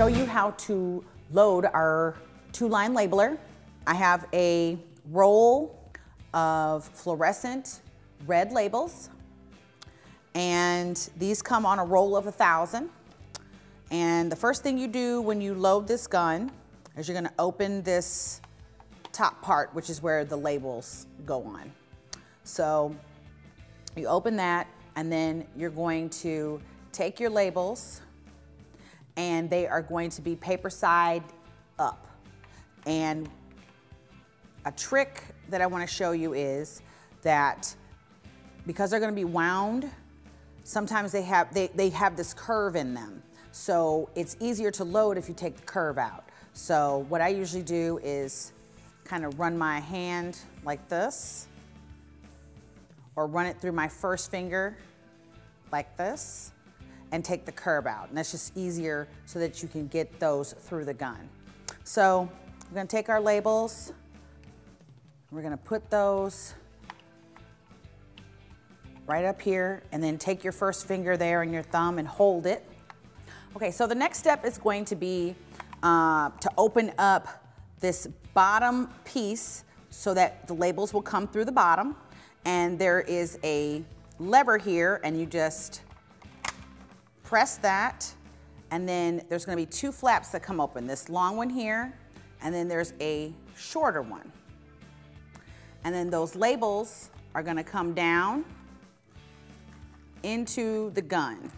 show you how to load our two-line labeler. I have a roll of fluorescent red labels and these come on a roll of a thousand. And the first thing you do when you load this gun is you're gonna open this top part, which is where the labels go on. So you open that and then you're going to take your labels and they are going to be paper side up. And a trick that I wanna show you is that because they're gonna be wound, sometimes they have, they, they have this curve in them. So it's easier to load if you take the curve out. So what I usually do is kind of run my hand like this or run it through my first finger like this and take the curb out. And that's just easier so that you can get those through the gun. So we're gonna take our labels, we're gonna put those right up here and then take your first finger there and your thumb and hold it. Okay, so the next step is going to be uh, to open up this bottom piece so that the labels will come through the bottom. And there is a lever here and you just press that and then there's gonna be two flaps that come open. This long one here and then there's a shorter one. And then those labels are gonna come down into the gun,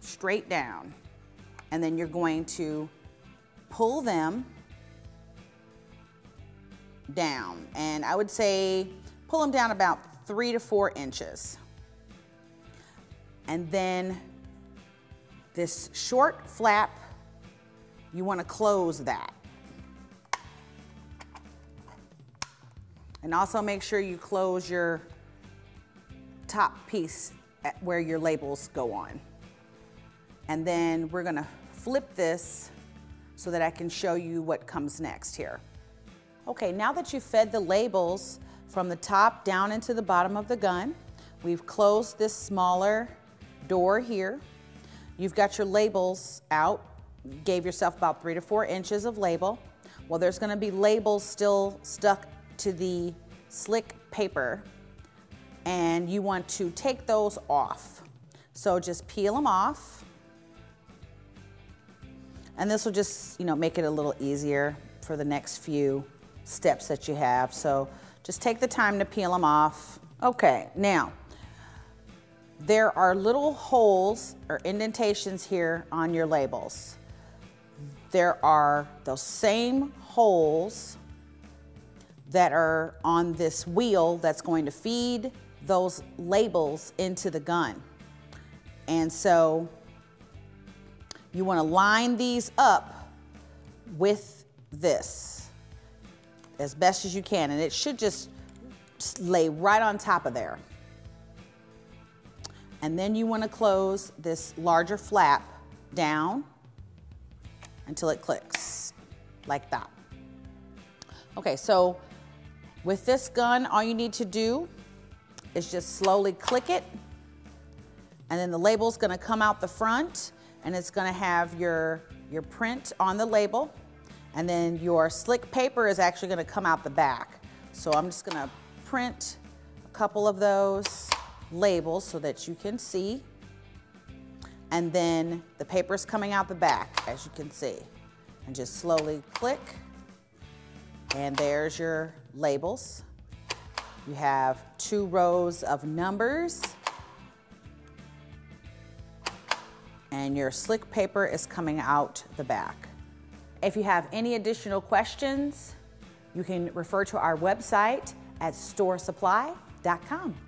straight down. And then you're going to pull them down. And I would say pull them down about three to four inches. And then this short flap, you wanna close that. And also make sure you close your top piece where your labels go on. And then we're gonna flip this so that I can show you what comes next here. Okay, now that you've fed the labels from the top down into the bottom of the gun, we've closed this smaller door here. You've got your labels out, gave yourself about three to four inches of label. Well, there's gonna be labels still stuck to the slick paper and you want to take those off. So just peel them off. And this will just, you know, make it a little easier for the next few steps that you have. So just take the time to peel them off. Okay, now, there are little holes or indentations here on your labels. There are those same holes that are on this wheel that's going to feed those labels into the gun. And so you want to line these up with this as best as you can. And it should just lay right on top of there. And then you want to close this larger flap down until it clicks like that. Okay, so with this gun, all you need to do is just slowly click it and then the label's gonna come out the front and it's gonna have your, your print on the label and then your slick paper is actually gonna come out the back. So I'm just gonna print a couple of those labels so that you can see. And then the paper is coming out the back, as you can see. And just slowly click, and there's your labels. You have two rows of numbers. And your slick paper is coming out the back. If you have any additional questions, you can refer to our website at storesupply.com.